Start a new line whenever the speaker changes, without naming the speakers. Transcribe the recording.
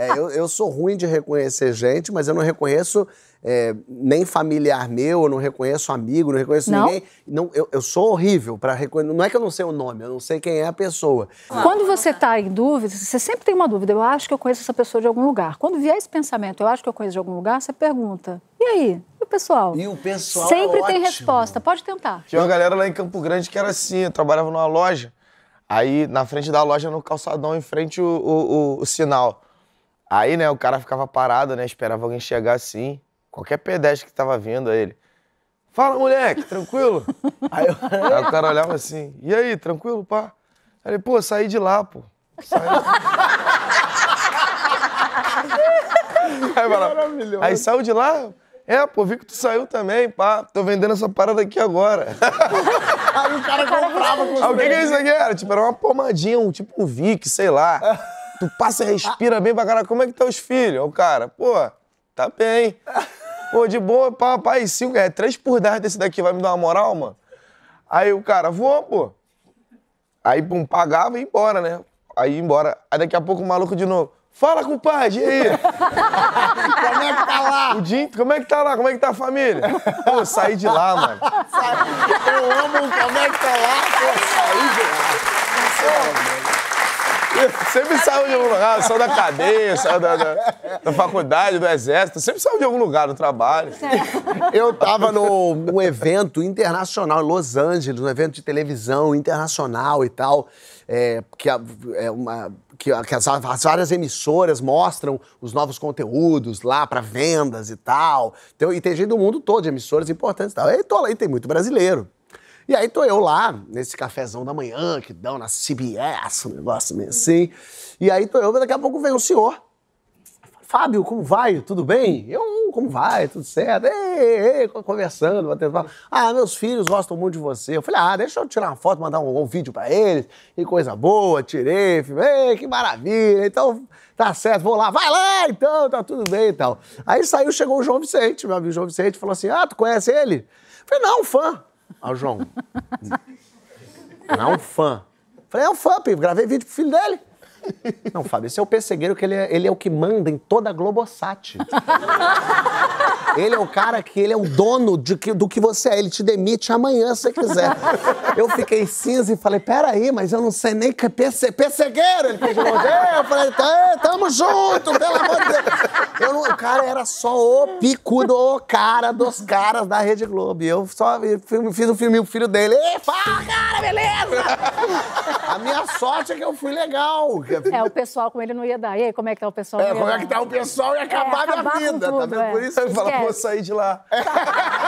É, eu, eu sou ruim de reconhecer gente, mas eu não reconheço é, nem familiar meu, eu não reconheço amigo, não reconheço
Não?
ninguém. Não, eu, eu sou horrível para reconhecer. Não é que eu não sei o nome, eu não sei quem é a pessoa.
Quando você está em dúvida, você sempre tem uma dúvida. Eu acho que eu conheço essa pessoa de algum lugar. Quando vier esse pensamento, eu acho que eu conheço de algum lugar, você pergunta: e aí? E o pessoal?
E o pessoal
Sempre
é
tem
ótimo.
resposta. Pode tentar.
Tinha uma galera lá em Campo Grande que era assim, eu trabalhava numa loja, aí na frente da loja, no calçadão, em frente o, o, o- o sinal. Aí, né, o cara ficava parado, né, esperava alguém chegar assim, qualquer pedestre que tava vindo, aí ele, fala moleque, tranquilo? aí, eu- aí o cara olhava assim, e aí, tranquilo, pá? Aí ele, pô, saí de lá, pô. Saí... aí, fala, aí saiu de lá? É, pô, vi que tu saiu também, pá. Tô vendendo essa parada aqui agora.
Aí o cara comprava com
Ah, o que, que é isso aqui? Era, tipo, era uma pomadinha, um, tipo um Vic, sei lá. Tu passa e respira bem pra caralho. Como é que tá os filhos? O cara, pô, tá bem. Pô, de boa, pá, pai, cinco, é, três por dez desse daqui vai me dar uma moral, mano? Aí o cara, vou, pô. Aí, pum, pagava e ia embora, né? Aí ia embora. Aí daqui a pouco o maluco de novo. Fala, compadre, e aí?
Como é que tá lá?
O Jim, como é que tá lá? Como é que tá a família? Pô, saí de lá, mano.
Eu amo como é que tá lá, pô, saí.
Sempre saiu de algum lugar, saiu da cadeia, saiu da, da, da faculdade, do exército, sempre saiu de algum lugar no trabalho.
Eu tava num evento internacional em Los Angeles, um evento de televisão internacional e tal, é, que, é uma, que, que as, as várias emissoras mostram os novos conteúdos lá para vendas e tal. Então, e tem gente do mundo todo, de emissoras importantes e tal. E tô lá, e tem muito brasileiro. E aí tô eu lá, nesse cafezão da manhã que dão na CBS, um negócio meio assim. E aí tô eu, daqui a pouco vem um senhor. Fábio, como vai? Tudo bem? Eu, "Hum, como vai? Tudo certo? Ei, ei, conversando, batendo papo. Ah, meus filhos gostam muito de você. Eu falei, ah, deixa eu tirar uma foto, mandar um, um vídeo pra eles. Que coisa boa, tirei, falei, ei, que maravilha. Então, tá certo, vou lá. Vai lá, então, tá tudo bem e tal. Aí saiu, chegou o João Vicente, meu amigo João Vicente, falou assim, ah, tu conhece ele? Eu falei, não, fã. Ah, o João, não, um fã. Falei, é um fã, Pipo, gravei vídeo pro filho dele. Não, Fábio, esse é o pessegueiro que ele é, ele é o que manda em toda a Globosat. Ele é o cara que ele é o dono de que- do que você é. Ele te demite amanhã se quiser. Eu fiquei cinza e falei, peraí, mas eu não sei nem que é pessegueiro. Ele pediu Eu falei, tá, tamo junto, pelo amor de Deus. O cara era só o picudo, o cara dos caras da Rede Globo. Eu só fiz um filme, o filho dele. Ei, fala, cara, beleza? A minha sorte é que eu fui legal.
É, o pessoal com ele não ia dar. E aí, como é que tá o pessoal?
É, como é que tá o pessoal e acabar
É,
minha
acabar com
vida, tá
tudo,
vendo?
é.
Por isso
Ele fala,
Esquece.
saí de lá.